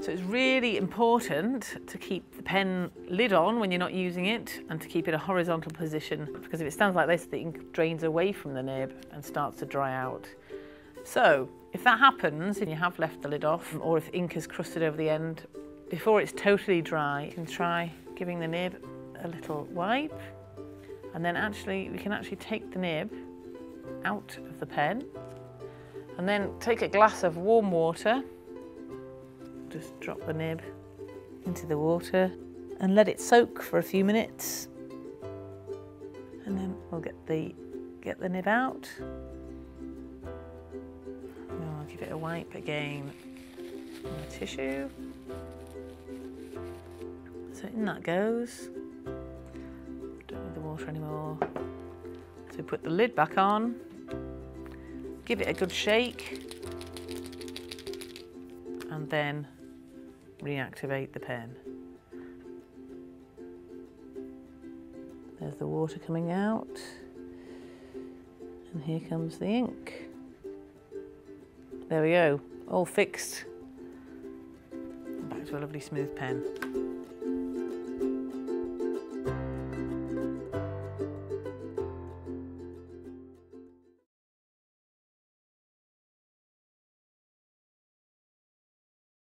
So it's really important to keep the pen lid on when you're not using it and to keep it in a horizontal position because if it stands like this, the ink drains away from the nib and starts to dry out. So if that happens and you have left the lid off or if ink has crusted over the end, before it's totally dry, you can try giving the nib a little wipe. And then actually we can actually take the nib out of the pen. And then take a glass of warm water just drop the nib into the water and let it soak for a few minutes. And then we'll get the get the nib out. And I'll give it a wipe again on the tissue. So in that goes. Don't need the water anymore. So put the lid back on. Give it a good shake. And then reactivate the pen. There's the water coming out and here comes the ink. There we go, all fixed. Back to a lovely smooth pen.